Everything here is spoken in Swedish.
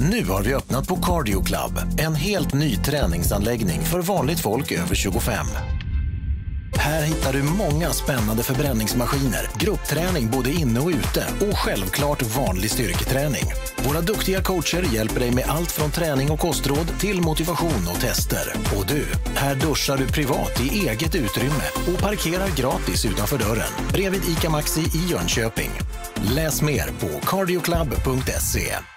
Nu har vi öppnat på Cardio Club, en helt ny träningsanläggning för vanligt folk över 25. Här hittar du många spännande förbränningsmaskiner, gruppträning både inne och ute och självklart vanlig styrketräning. Våra duktiga coacher hjälper dig med allt från träning och kostråd till motivation och tester. Och du, här duschar du privat i eget utrymme och parkerar gratis utanför dörren bredvid ICA Maxi i Jönköping. Läs mer på cardioclub.se.